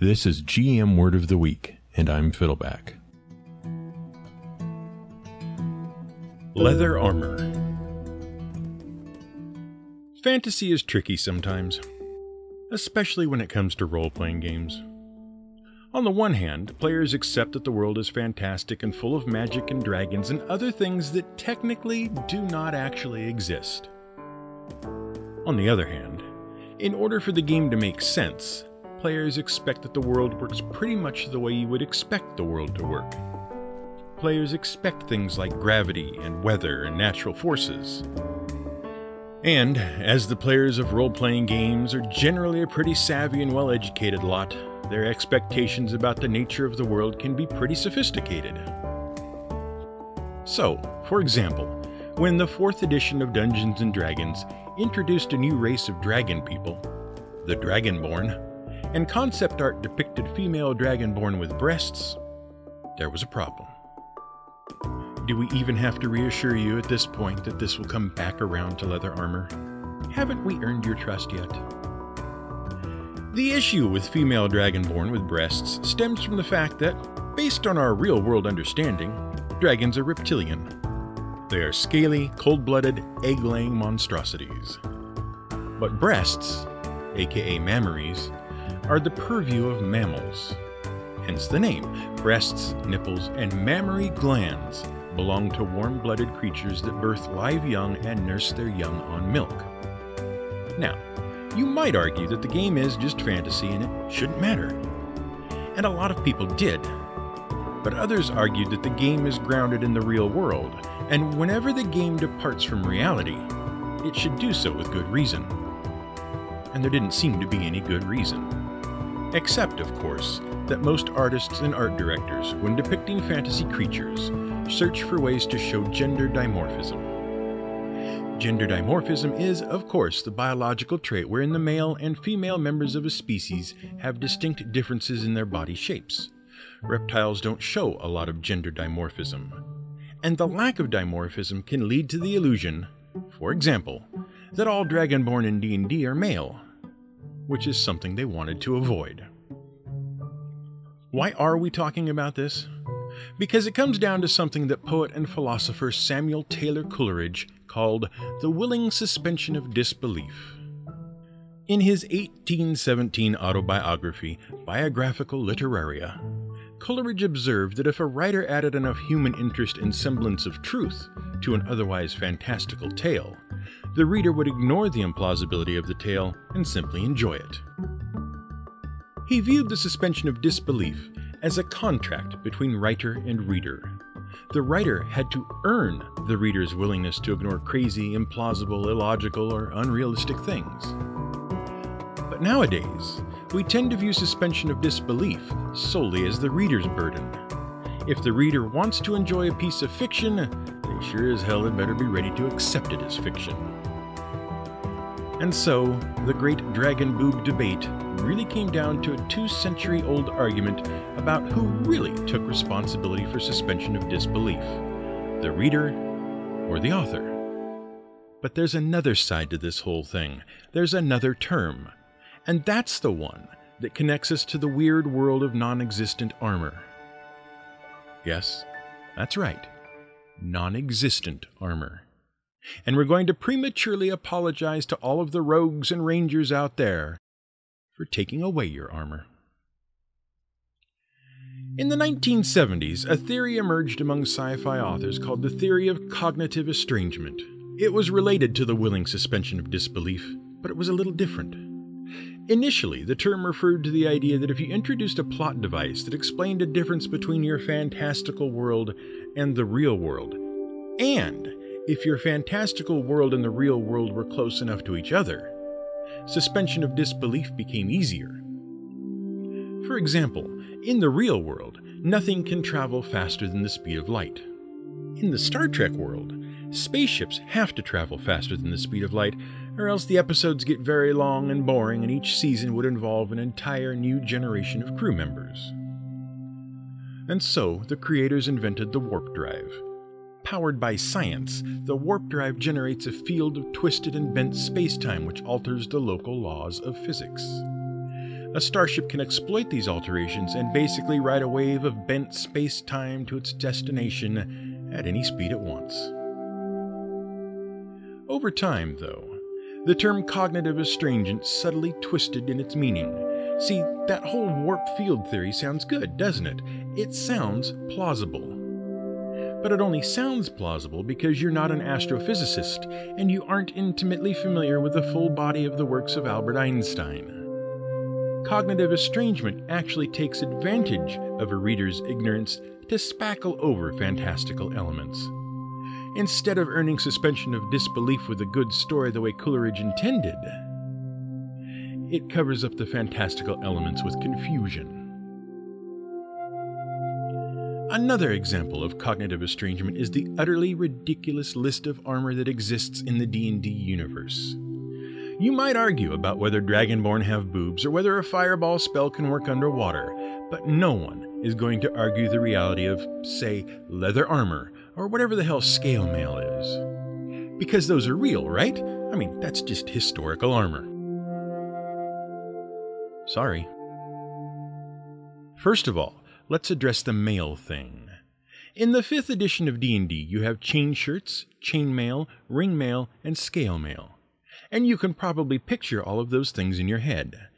This is GM Word of the Week, and I'm Fiddleback. Leather Armor. Fantasy is tricky sometimes, especially when it comes to role playing games. On the one hand, players accept that the world is fantastic and full of magic and dragons and other things that technically do not actually exist. On the other hand, in order for the game to make sense, players expect that the world works pretty much the way you would expect the world to work. Players expect things like gravity and weather and natural forces. And, as the players of role playing games are generally a pretty savvy and well educated lot, their expectations about the nature of the world can be pretty sophisticated. So, for example, when the fourth edition of Dungeons Dragons introduced a new race of dragon people, the Dragonborn, and concept art depicted female Dragonborn with breasts, there was a problem. Do we even have to reassure you at this point that this will come back around to leather armor? Haven't we earned your trust yet? The issue with female Dragonborn with breasts stems from the fact that, based on our real world understanding, dragons are reptilian. They are scaly, cold blooded, egg laying monstrosities. But breasts, aka mammaries, are the purview of mammals. Hence the name breasts, nipples, and mammary glands belong to warm blooded creatures that birth live young and nurse their young on milk. Now, you might argue that the game is just fantasy and it shouldn't matter. And a lot of people did. But others argued that the game is grounded in the real world, and whenever the game departs from reality, it should do so with good reason. And there didn't seem to be any good reason. Except, of course, that most artists and art directors, when depicting fantasy creatures, search for ways to show gender dimorphism. Gender dimorphism is, of course, the biological trait wherein the male and female members of a species have distinct differences in their body shapes. Reptiles don't show a lot of gender dimorphism. And the lack of dimorphism can lead to the illusion, for example, that all dragonborn in D&D are male, which is something they wanted to avoid. Why are we talking about this? Because it comes down to something that poet and philosopher Samuel Taylor Coleridge called the willing suspension of disbelief. In his 1817 autobiography, Biographia Literaria, Coleridge observed that if a writer added enough human interest and semblance of truth to an otherwise fantastical tale, the reader would ignore the implausibility of the tale and simply enjoy it. He viewed the suspension of disbelief as a contract between writer and reader. The writer had to earn the reader's willingness to ignore crazy, implausible, illogical, or unrealistic things. But nowadays, we tend to view suspension of disbelief solely as the reader's burden. If the reader wants to enjoy a piece of fiction, they sure as hell had better be ready to accept it as fiction. And so, the great dragon boob debate really came down to a two century old argument about who really took responsibility for suspension of disbelief the reader or the author. But there's another side to this whole thing. There's another term. And that's the one that connects us to the weird world of non existent armor. Yes, that's right. Non existent armor. And we're going to prematurely apologize to all of the rogues and rangers out there for taking away your armor. In the 1970s, a theory emerged among sci fi authors called the theory of cognitive estrangement. It was related to the willing suspension of disbelief, but it was a little different. Initially, the term referred to the idea that if you introduced a plot device that explained a difference between your fantastical world and the real world, and if your fantastical world and the real world were close enough to each other, suspension of disbelief became easier. For example, in the real world, nothing can travel faster than the speed of light. In the Star Trek world, spaceships have to travel faster than the speed of light, or else the episodes get very long and boring, and each season would involve an entire new generation of crew members. And so, the creators invented the warp drive, Powered by science, the warp drive generates a field of twisted and bent spacetime which alters the local laws of physics. a starship can exploit these alterations and basically ride a wave of bent space time to its destination at any speed it wants. Over time, though, the term cognitive estrangement subtly twisted in its meaning. See, that whole warp field theory sounds good, doesn't it? It sounds plausible. But it only sounds plausible because you're not an astrophysicist and you aren't intimately familiar with the full body of the works of Albert Einstein. Cognitive estrangement actually takes advantage of a reader's ignorance to spackle over fantastical elements. Instead of earning suspension of disbelief with a good story the way Coleridge intended, it covers up the fantastical elements with confusion. Another example of cognitive estrangement is the utterly ridiculous list of armor that exists in the D&D universe. You might argue about whether Dragonborn have boobs or whether a fireball spell can work underwater, but no one is going to argue the reality of, say, leather armor or whatever the hell scale mail is. Because those are real, right? I mean, that's just historical armor. Sorry. First of all, let's address the mail thing. In the 5th edition of D&D, you have chain shirts, chain mail, ring mail, and scale mail and you can probably picture all of those things in your head.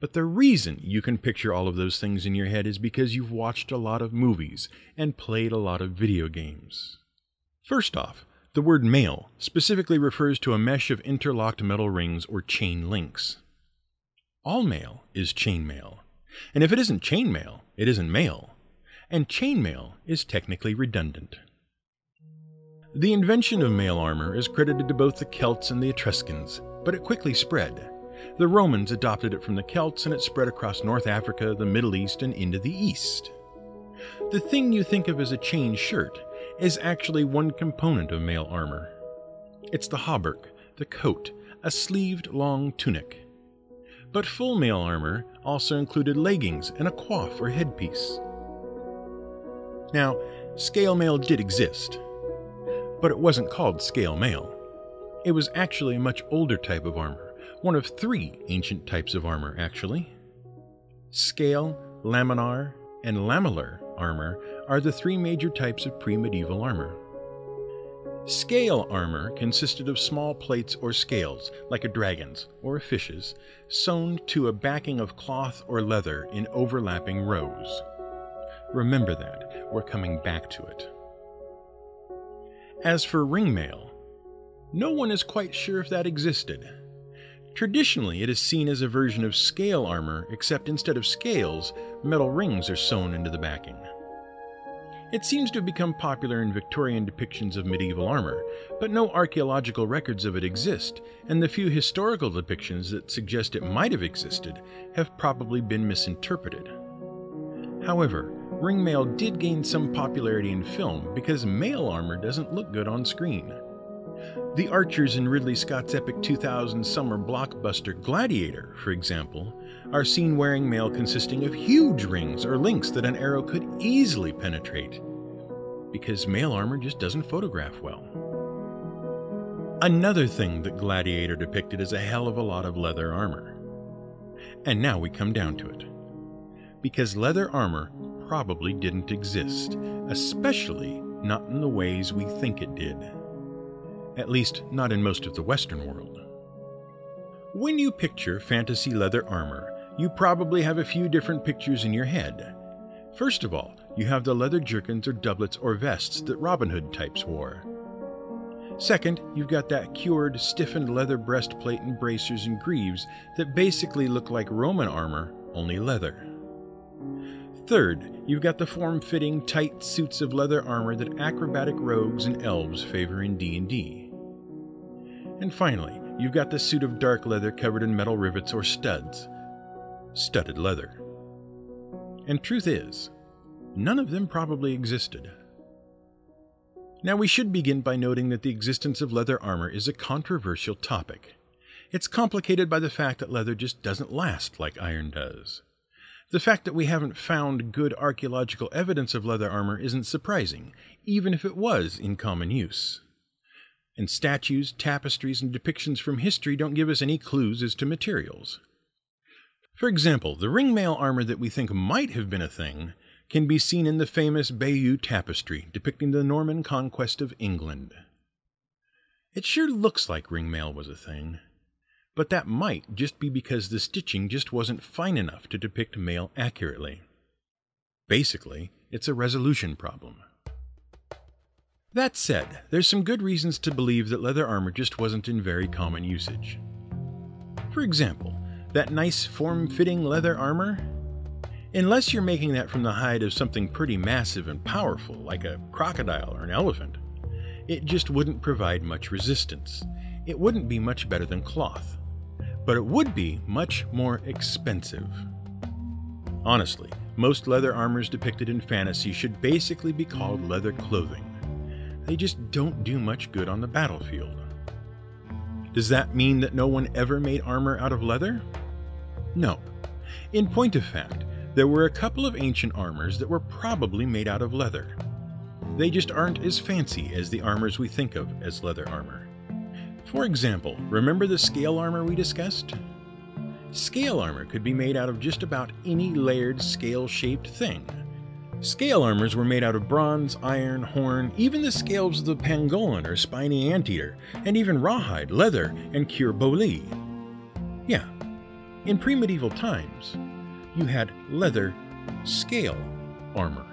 But the reason you can picture all of those things in your head is because you've watched a lot of movies and played a lot of video games. First off, the word mail specifically refers to a mesh of interlocked metal rings or chain links. All mail is chain mail, and if it isn't chainmail, it isn't mail, and chainmail is technically redundant. The invention of mail armor is credited to both the Celts and the Etruscans, but it quickly spread. The Romans adopted it from the Celts and it spread across North Africa, the Middle East, and into the East. The thing you think of as a chain shirt is actually one component of mail armor. It's the hauberk, the coat, a sleeved long tunic. But full mail armor also included leggings and a coif or headpiece. Now, scale mail did exist, but it wasn't called scale mail. It was actually a much older type of armor, one of three ancient types of armor, actually. Scale, laminar, and lamellar armor are the three major types of pre medieval armor. Scale armor consisted of small plates or scales, like a dragon's or a fish's, sewn to a backing of cloth or leather in overlapping rows. Remember that, we're coming back to it. As for ring mail, no one is quite sure if that existed. Traditionally, it is seen as a version of scale armor, except instead of scales, metal rings are sewn into the backing. It seems to have become popular in Victorian depictions of medieval armor, but no archaeological records of it exist, and the few historical depictions that suggest it might have existed have probably been misinterpreted. However, ringmail did gain some popularity in film because mail armor doesn't look good on screen. The archers in Ridley Scott's epic 2000 summer blockbuster Gladiator, for example, are seen wearing mail consisting of huge rings or links that an arrow could easily penetrate, because mail armor just doesn't photograph well. Another thing that Gladiator depicted is a hell of a lot of leather armor. And now we come down to it. Because leather armor probably didn't exist, especially not in the ways we think it did. At least, not in most of the Western world. When you picture fantasy leather armor, you probably have a few different pictures in your head. First of all, you have the leather jerkins or doublets or vests that Robin Hood types wore. Second, you've got that cured, stiffened leather breastplate and bracers and greaves that basically look like Roman armor, only leather. Third, you've got the form-fitting, tight suits of leather armor that acrobatic rogues and elves favor in D&D. And finally, you've got the suit of dark leather covered in metal rivets or studs. Studded leather. And truth is, none of them probably existed. Now, we should begin by noting that the existence of leather armor is a controversial topic. It's complicated by the fact that leather just doesn't last like iron does. The fact that we haven't found good archaeological evidence of leather armor isn't surprising, even if it was in common use. And statues, tapestries, and depictions from history don't give us any clues as to materials. For example, the ringmail armor that we think might have been a thing can be seen in the famous Bayeux tapestry depicting the Norman conquest of England. It sure looks like ringmail was a thing, but that might just be because the stitching just wasn't fine enough to depict mail accurately. Basically, it's a resolution problem. That said, there's some good reasons to believe that leather armor just wasn't in very common usage. For example, that nice form-fitting leather armor? Unless you're making that from the hide of something pretty massive and powerful, like a crocodile or an elephant, it just wouldn't provide much resistance. It wouldn't be much better than cloth. But it would be much more expensive. Honestly, most leather armors depicted in fantasy should basically be called leather clothing. They just don't do much good on the battlefield. Does that mean that no one ever made armor out of leather? No. In point of fact, there were a couple of ancient armors that were probably made out of leather. They just aren't as fancy as the armors we think of as leather armor. For example, remember the scale armor we discussed? Scale armor could be made out of just about any layered scale shaped thing. Scale armors were made out of bronze, iron, horn, even the scales of the pangolin or spiny anteater, and even rawhide, leather, and cuir bouilli. In pre-medieval times, you had leather scale armor.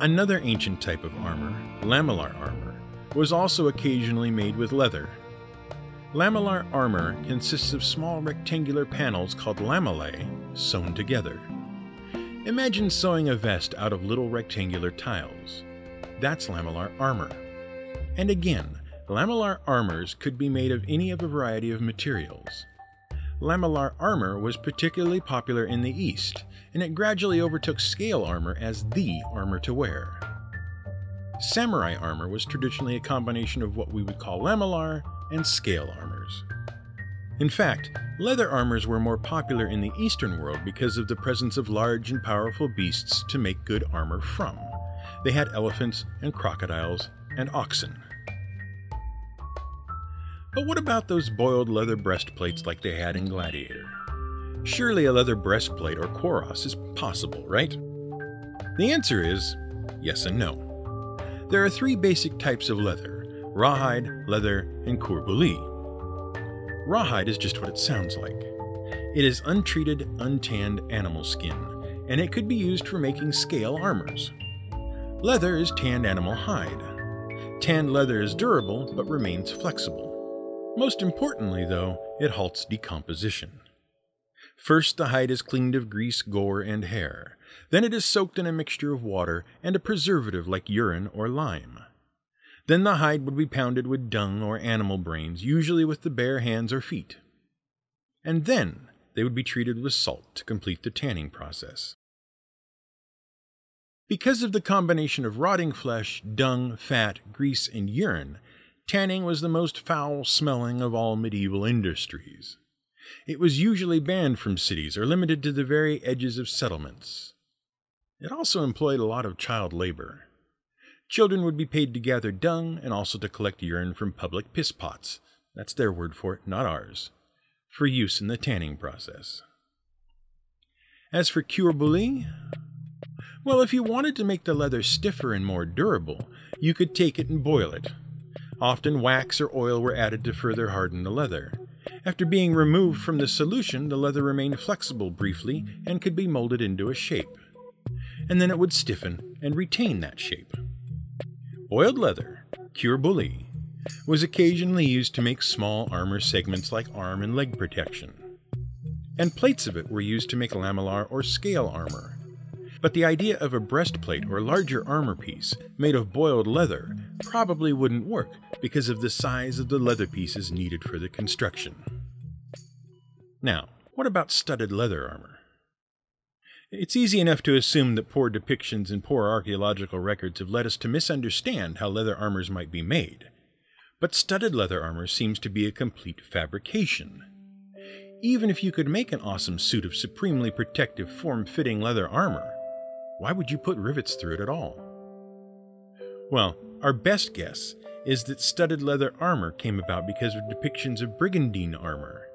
Another ancient type of armor, lamellar armor, was also occasionally made with leather. Lamellar armor consists of small rectangular panels called lamellae sewn together. Imagine sewing a vest out of little rectangular tiles. That's lamellar armor. And again, lamellar armors could be made of any of a variety of materials. Lamellar armor was particularly popular in the East, and it gradually overtook scale armor as the armor to wear. Samurai armor was traditionally a combination of what we would call lamellar and scale armors. In fact, leather armors were more popular in the Eastern world because of the presence of large and powerful beasts to make good armor from. They had elephants and crocodiles and oxen. But what about those boiled leather breastplates like they had in Gladiator? Surely a leather breastplate or cuirass is possible, right? The answer is yes and no. There are three basic types of leather rawhide, leather, and bouilli. Rawhide is just what it sounds like. It is untreated, untanned animal skin, and it could be used for making scale armors. Leather is tanned animal hide. Tanned leather is durable but remains flexible. Most importantly, though, it halts decomposition. First, the hide is cleaned of grease, gore, and hair. Then it is soaked in a mixture of water and a preservative like urine or lime. Then the hide would be pounded with dung or animal brains, usually with the bare hands or feet. And then they would be treated with salt to complete the tanning process. Because of the combination of rotting flesh, dung, fat, grease, and urine, tanning was the most foul smelling of all medieval industries. It was usually banned from cities or limited to the very edges of settlements. It also employed a lot of child labor. Children would be paid to gather dung and also to collect urine from public piss pots. That's their word for it, not ours. For use in the tanning process. As for cuir bouilli, well, if you wanted to make the leather stiffer and more durable, you could take it and boil it. Often wax or oil were added to further harden the leather. After being removed from the solution, the leather remained flexible briefly and could be molded into a shape. And then it would stiffen and retain that shape. Boiled leather, cuir was occasionally used to make small armor segments like arm and leg protection. And plates of it were used to make lamellar or scale armor. But the idea of a breastplate or larger armor piece made of boiled leather probably wouldn't work because of the size of the leather pieces needed for the construction. Now, what about studded leather armor? It's easy enough to assume that poor depictions and poor archaeological records have led us to misunderstand how leather armors might be made. But studded leather armor seems to be a complete fabrication. Even if you could make an awesome suit of supremely protective, form-fitting leather armor, why would you put rivets through it at all? Well, our best guess is that studded leather armor came about because of depictions of brigandine armor.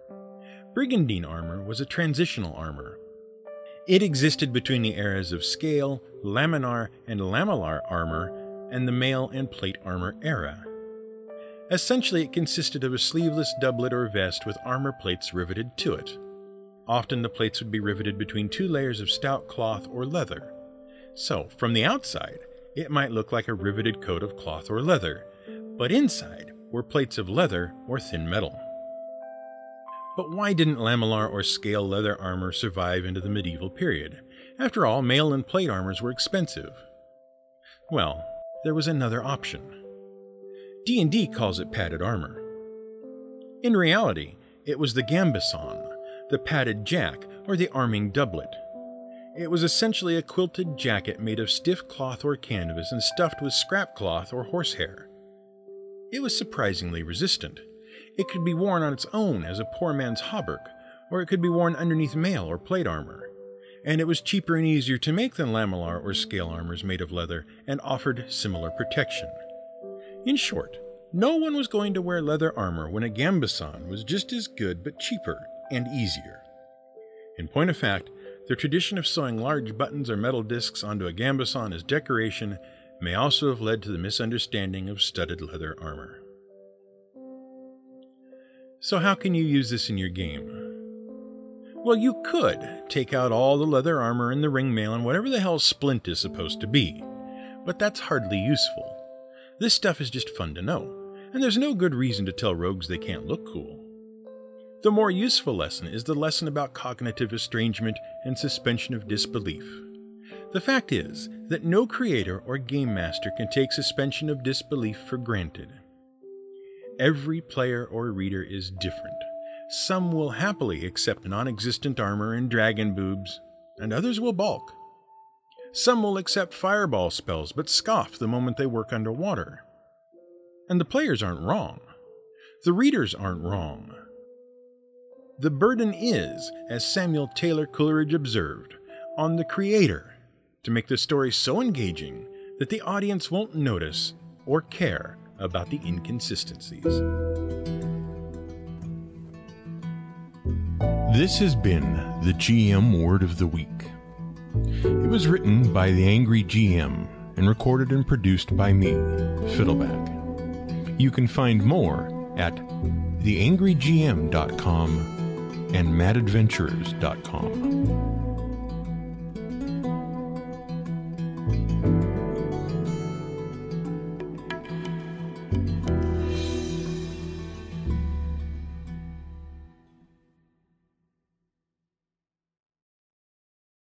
Brigandine armor was a transitional armor. It existed between the eras of scale, laminar, and lamellar armor and the mail and plate armor era. Essentially, it consisted of a sleeveless doublet or vest with armor plates riveted to it. Often the plates would be riveted between two layers of stout cloth or leather. So, from the outside, it might look like a riveted coat of cloth or leather, but inside were plates of leather or thin metal. But why didn't lamellar or scale leather armor survive into the medieval period? After all, mail and plate armors were expensive. Well, there was another option. D&D calls it padded armor. In reality, it was the gambeson, the padded jack, or the arming doublet. It was essentially a quilted jacket made of stiff cloth or canvas and stuffed with scrap cloth or horsehair. It was surprisingly resistant. It could be worn on its own as a poor man's hauberk, or it could be worn underneath mail or plate armor. And it was cheaper and easier to make than lamellar or scale armors made of leather and offered similar protection. In short, no one was going to wear leather armor when a gambeson was just as good but cheaper and easier. In point of fact, the tradition of sewing large buttons or metal discs onto a gambeson as decoration may also have led to the misunderstanding of studded leather armor. So, how can you use this in your game? Well, you could take out all the leather armor and the ring mail and whatever the hell splint is supposed to be, but that's hardly useful. This stuff is just fun to know, and there's no good reason to tell rogues they can't look cool. The more useful lesson is the lesson about cognitive estrangement and suspension of disbelief. The fact is that no creator or game master can take suspension of disbelief for granted. Every player or reader is different. Some will happily accept non existent armor and dragon boobs, and others will balk. Some will accept fireball spells but scoff the moment they work underwater. And the players aren't wrong. The readers aren't wrong. The burden is, as Samuel Taylor Coleridge observed, on the creator to make the story so engaging that the audience won't notice or care about the inconsistencies. This has been the GM Word of the Week. It was written by the Angry GM and recorded and produced by me, Fiddleback. You can find more at theangrygm.com and madadventurers.com.